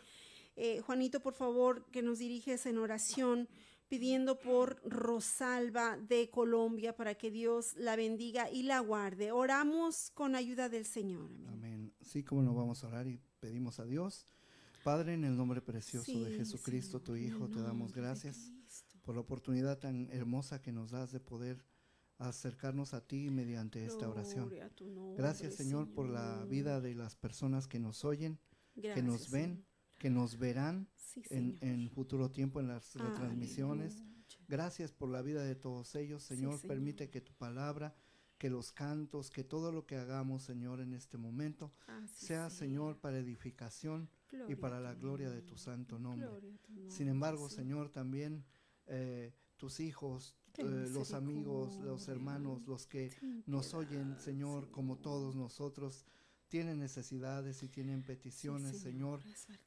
eh, Juanito, por favor, que nos diriges en oración pidiendo por Rosalba de Colombia para que Dios la bendiga y la guarde. Oramos con ayuda del Señor. Amén. Amén. Sí, como nos vamos a orar y pedimos a Dios Padre, en el nombre precioso de Jesucristo, tu Hijo, te damos gracias por la oportunidad tan hermosa que nos das de poder acercarnos a ti mediante esta oración. gracias, Señor, por la vida de las personas que nos oyen, que nos ven, que nos verán en, en, futuro tiempo en las retransmisiones. Gracias por la vida de todos ellos, Señor. Permite que tu palabra que los cantos, que todo lo que hagamos, Señor, en este momento, sea, Señor, para edificación y para la gloria de tu santo nombre. Sin embargo, Señor, también eh, tus hijos, eh, los amigos, los hermanos, los que nos oyen, Señor, como todos nosotros, tienen necesidades y tienen peticiones, Señor,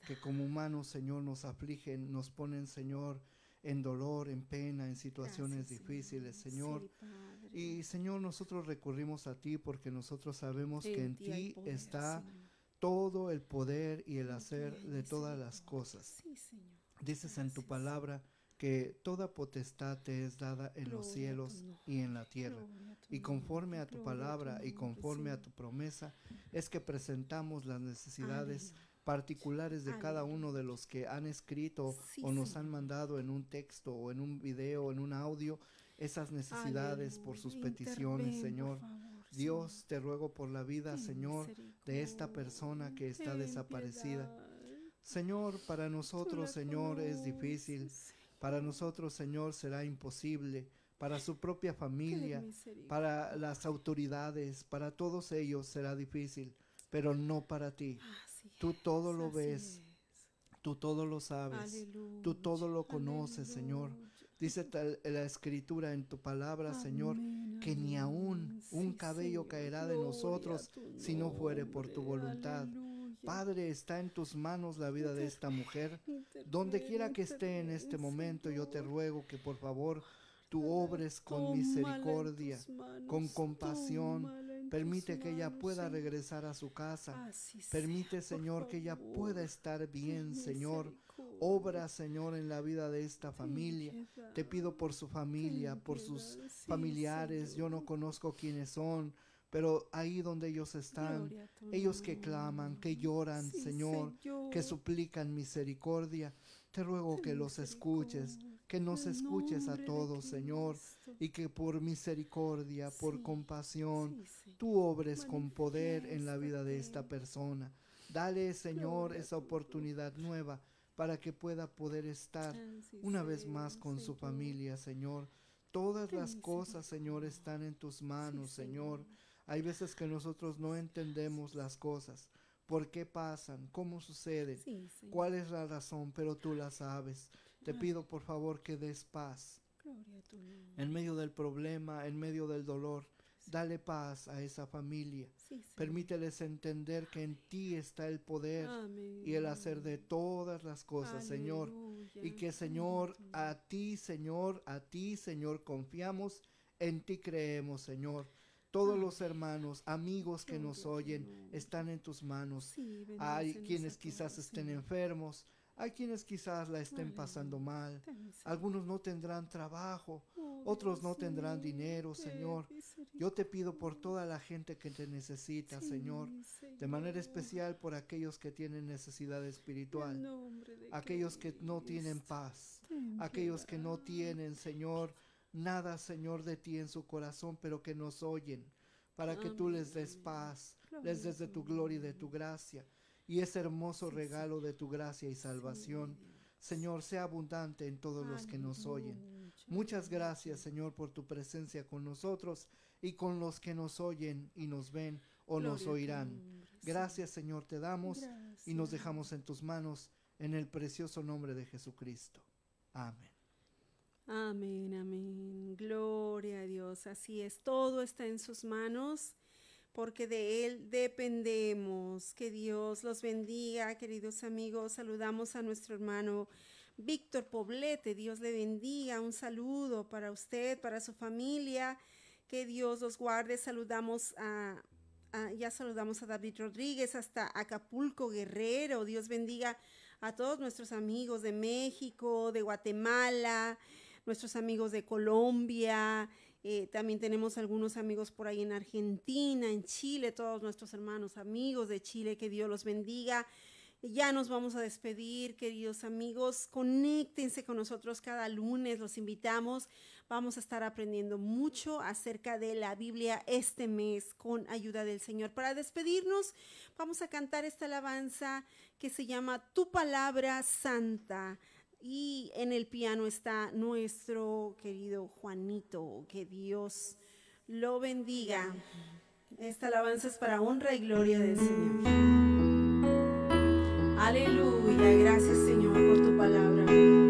que como humanos, Señor, nos afligen, nos ponen, Señor, en dolor, en pena, en situaciones difíciles, Señor. Y Señor, nosotros recurrimos a ti porque nosotros sabemos que en ti está todo el poder y el hacer de todas las cosas. Dices en tu palabra que toda potestad te es dada en los cielos y en la tierra. Y conforme a tu palabra y conforme a tu promesa, es que presentamos las necesidades particulares de cada uno de los que han escrito o nos han mandado en un texto o en un video o en un audio esas necesidades, por sus peticiones, Señor. Dios, te ruego por la vida, Señor, de esta persona que está desaparecida. Señor, para nosotros, Señor, es difícil. Para nosotros, Señor, será imposible. Para su propia familia, para las autoridades, para todos ellos será difícil, pero no para ti. Tú todo lo ves, tú todo lo sabes, tú todo lo conoces, Señor. Dice la escritura en tu palabra, Señor, que ni aún un cabello caerá de nosotros si no fuere por tu voluntad. Padre, está en tus manos la vida de esta mujer. Donde quiera que esté en este momento, yo te ruego que por favor tú obres con misericordia, con compasión, Permite que ella pueda regresar a su casa. Permite, Señor, que ella pueda estar bien, Señor. Obra, Señor, en la vida de esta familia. Te pido por su familia, por sus familiares. Yo no conozco quiénes son, pero ahí donde ellos están, ellos que claman, que lloran, Señor, que suplican misericordia, te ruego que los escuches, que nos escuches a todos, Señor, y que por misericordia, por compasión, tú obres con poder en la vida de esta persona. Dale, Señor, esa oportunidad nueva para que pueda poder estar una vez más con su familia, Señor. Todas las cosas, Señor, están en tus manos, Señor. Hay veces que nosotros no entendemos las cosas. ¿Por qué pasan? ¿Cómo suceden? ¿Cuál es la razón? Pero tú la sabes. Te pido por favor que des paz. En medio del problema, en medio del dolor, Dale paz a esa familia. Permíteles entender que en ti está el poder y el hacer de todas las cosas, Señor. Y que, Señor, a ti, Señor, a ti, Señor, confiamos, en ti creemos, Señor. Todos los hermanos, amigos que nos oyen, están en tus manos. Hay quienes quizás estén enfermos, hay quienes quizás la estén pasando mal. Algunos no tendrán trabajo, oh, otros no tendrán dinero, Señor. Yo te pido por toda la gente que te necesita, Señor. De manera especial por aquellos que tienen necesidad espiritual. Aquellos que no tienen paz. Aquellos que no tienen, Señor, nada, Señor, de ti en su corazón, pero que nos oyen. Para que tú les des paz, les des de tu gloria y de tu gracia y ese hermoso regalo de tu gracia y salvación. Señor, sea abundante en todos los que nos oyen. Muchas gracias, Señor, por tu presencia con nosotros y con los que nos oyen y nos ven o nos oirán. Gracias, Señor, te damos y nos dejamos en tus manos en el precioso nombre de Jesucristo. Amén. Amén, amén. Gloria a Dios. Así es, todo está en sus manos porque de Él dependemos. Que Dios los bendiga, queridos amigos. Saludamos a nuestro hermano Víctor Poblete. Dios le bendiga. Un saludo para usted, para su familia. Que Dios los guarde. Saludamos a, ya saludamos a David Rodríguez hasta Acapulco Guerrero. Dios bendiga a todos nuestros amigos de México, de Guatemala, nuestros amigos de Colombia, eh, también tenemos algunos amigos por ahí en Argentina, en Chile, todos nuestros hermanos amigos de Chile, que Dios los bendiga. Ya nos vamos a despedir, queridos amigos. Conéctense con nosotros cada lunes, los invitamos. Vamos a estar aprendiendo mucho acerca de la Biblia este mes con ayuda del Señor. Para despedirnos, vamos a cantar esta alabanza que se llama Tu palabra santa. Y en el piano está nuestro querido Juanito. Que Dios lo bendiga. Esta alabanza es para honra y gloria del Señor. Aleluya. Gracias Señor por tu palabra.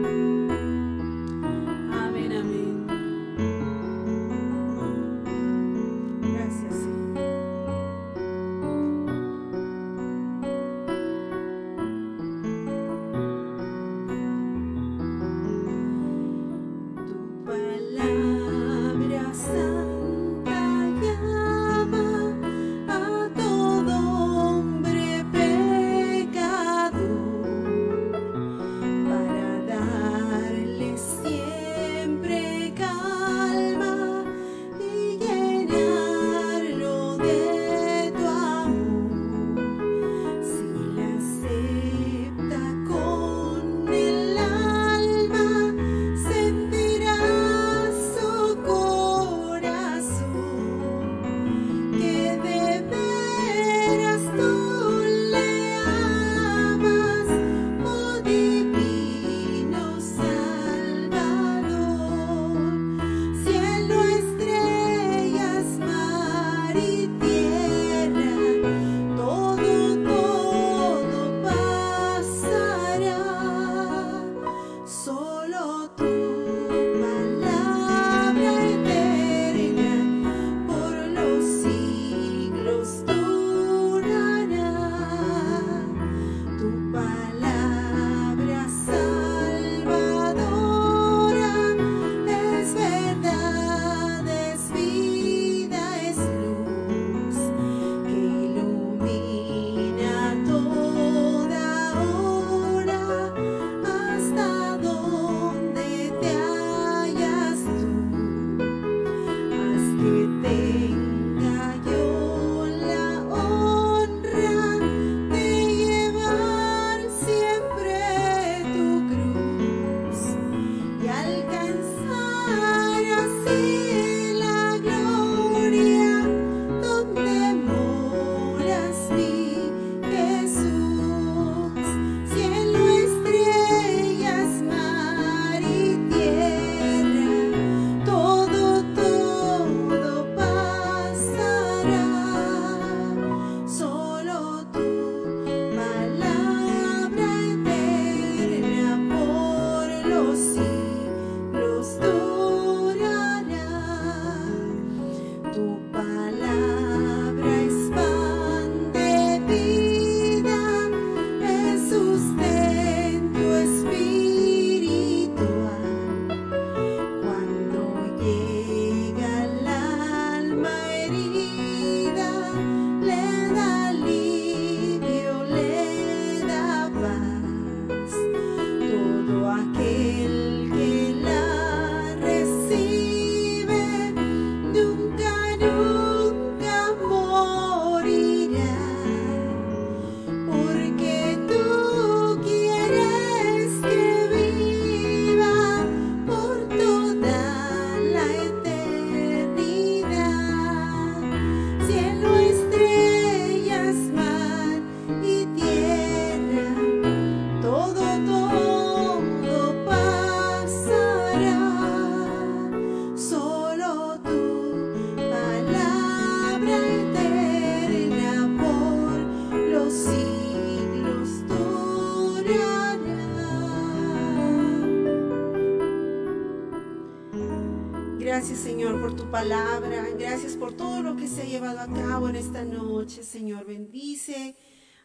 Señor. Bendice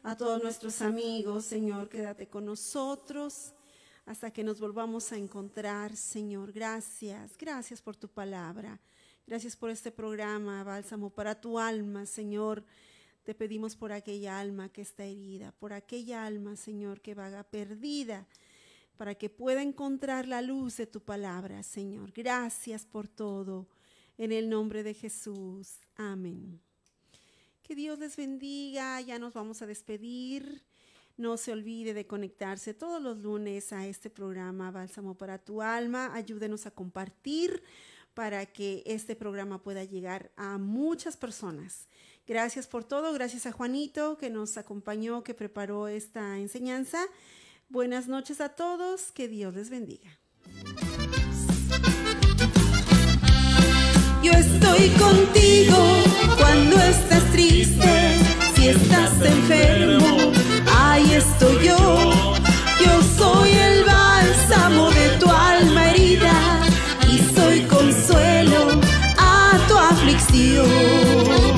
a todos nuestros amigos, Señor. Quédate con nosotros hasta que nos volvamos a encontrar, Señor. Gracias, gracias por tu palabra. Gracias por este programa, Bálsamo, para tu alma, Señor. Te pedimos por aquella alma que está herida, por aquella alma, Señor, que vaga perdida, para que pueda encontrar la luz de tu palabra, Señor. Gracias por todo. En el nombre de Jesús. Amén. Que Dios les bendiga. Ya nos vamos a despedir. No se olvide de conectarse todos los lunes a este programa Bálsamo para tu alma. Ayúdenos a compartir para que este programa pueda llegar a muchas personas. Gracias por todo, gracias a Juanito que nos acompañó, que preparó esta enseñanza. Buenas noches a todos, que Dios les bendiga. Yo estoy contigo cuando estás triste, si estás enfermo, ahí estoy yo. Yo soy el bálsamo de tu alma herida y soy consuelo a tu aflicción.